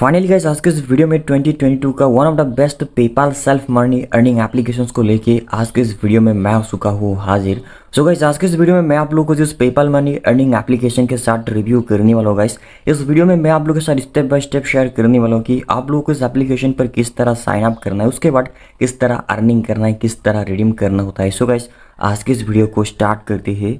Finally guys आज के इस वीडियो में 2022 का one of the best PayPal self money earning application को लेके आज के इस वीडियो में मैं हो चुका हूँ हाजिर। सो गाइस आज के इस वीडियो में मैं आप लोगों को जिस पेपाल मनी अर्निंग एप्लीकेशन के साथ रिव्यू करने वाला हूँ गाइस इस वीडियो में मैं आप लोगों के साथ स्टेप बाय स्टेप शेयर करने वाला हूँ कि आप लोगों को इस एप्लीकेशन पर किस तरह साइन अप करना है, उसके बाद किस तरह अर्निंग करना है, किस तरह रिडीम करना होता है। सो गाइस आज के इस वीडियो को स्टार्ट करते हैं।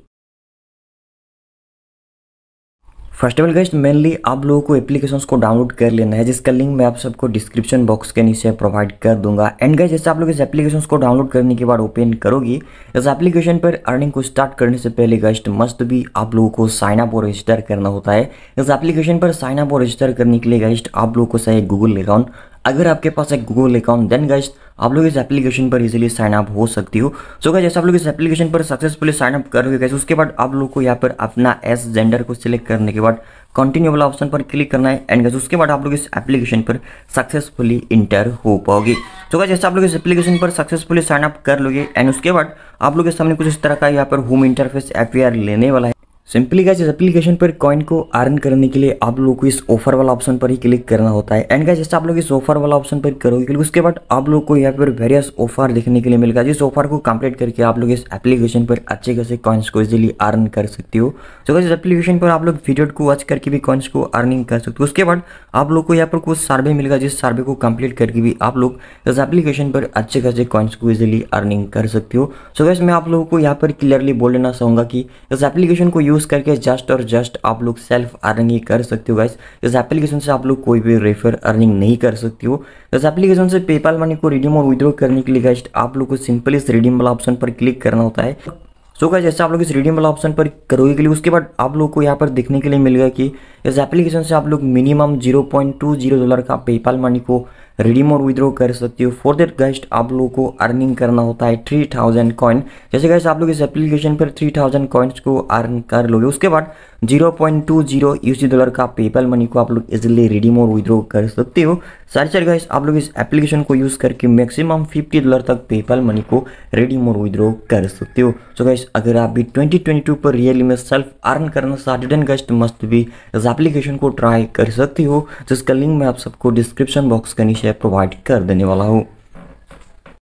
First of all guest mainly आप लोगों को एप्लीकेशंस को डाउनलोड कर लेना है, जिसका लिंक मैं आप सबको डिस्क्रिप्शन बॉक्स के नीचे प्रोवाइड कर दूँगा। एंड गाइस जैसे आप लोग इस एप्लीकेशंस को डाउनलोड करने के बाद ओपन करोगी, इस एप्लीकेशन पर अर्निंग को स्टार्ट करने से पहले गाइस्ट मस्ट भी आप लोगों को साइन अप और रजिस्टर करना होता है। इस एप्लीकेशन पर साइन अप और रजिस्टर करने के लिए गेस्ट आप लोगों को सही गूगल अकाउंट अगर आपके पास एक गूगल अकाउंट देन गाइस आप लोग इस एप्लीकेशन पर इजीली साइन अप हो सकती हो। सो गाइस जैसे आप लोग इस एप्लीकेशन पर सक्सेसफुली साइन अप करोगे गाइस उसके बाद आप लोग को यहाँ पर अपना एस जेंडर को सिलेक्ट करने के बाद कंटिन्यू वाला ऑप्शन पर क्लिक करना है। एंड गाइस उसके बाद आप लोग इस एप्लीकेशन पर सक्सेसफुली इंटर हो पाओगे। तो गाइस जैसे आप लोग इस एप्लीकेशन पर सक्सेसफुली साइन अप कर लोगे एंड उसके बाद आप लोग के सामने कुछ इस तरह का यहाँ पर होम इंटरफेस एपीआर लेने वाला है। सिंपली गाइस इस एप्लीकेशन पर कॉइन को अर्न करने के लिए आप लोग को इस ऑफ़र वाला ऑप्शन पर ही क्लिक करना होता है। एंड गाइस जैसे आप लोग इस ऑफ़र वाला ऑप्शन पर करोगे, क्योंकि उसके बाद आप लोग को यहाँ पर वेरियस ऑफ़र देखने के लिए मिलेगा जिस ऑफ़र को कंप्लीट करके आप लोग इस एप्लीकेशन पर अच्छे खासे कॉइन्स को इजिली अर्न कर सकते हो। तो गाइस इस एप्लीकेशन पर आप लोग वीडियो को वॉच करके भी कॉइन्स को अर्निंग कर सकते हो। उसके बाद आप लोग को यहाँ पर कुछ सर्वे मिलेगा जिस सर्वे को कंप्लीट करके भी आप लोग इस एप्लीकेशन पर अच्छे खासे कॉइन्स को इजिली अर्निंग कर सकते हो। सो गाइस मैं आप लोगों को यहाँ पर क्लियरली बोल देना चाहूँगा कि इस एप्लीकेशन को यूज़ करके जस्ट और जस्ट आप लोग सेल्फ अर्निंग ही कर सकते हो गाइस इस एप्लीकेशन से आप लोग कोई भी रेफर अर्निंग नहीं कर सकते हो. इस एप्लीकेशन से पेपाल मनी को रिडीम और विद्रो करने के लिए गाइस आप लोग को सिंपल इस रिडीम वाला ऑप्शन पर क्लिक करना होता है. सो so, जैसे आप लोग इस रिडीम वाला ऑप्शन पर करोगे के लिए उसके बाद आप लोग को यहाँ पर देखने के लिए मिलेगा कि इस एप्लीकेशन से आप लोग मिनिमम 0.20 डॉलर का पेपाल मनी को रिडीम और विद्रो कर सकते हो। फॉर दैट गाइस्ट आप लोगों को अर्निंग करना होता है थ्री थाउज़ेंड कॉइन जैसे गाइस आप लोग इस एप्लीकेशन पर थ्री थाउज़ेंड कॉइन्स को अर्न कर लोगे, उसके बाद ज़ीरो पॉइंट टू ज़ीरो यूसी डॉलर का पेपल मनी को आप लोग इजिली रिडीम और विद्रो कर सकते हो। सारे सारे गैस आप लोग इस एप्लीकेशन को यूज़ करके मैक्सिमम फिफ्टी डॉलर तक पेपल मनी को रिडीम और विद्रो कर सकते हो। सो गाइस अगर आप भी 2022 पर रियली में सेल्फ अर्न करना चाहते देन गाइस मस्ट भी इस एप्लीकेशन को ट्राई कर सकती हो जिसका लिंक मैं आप सबको डिस्क्रिप्शन बॉक्स के नीचे प्रोवाइड कर देने वाला हूँ।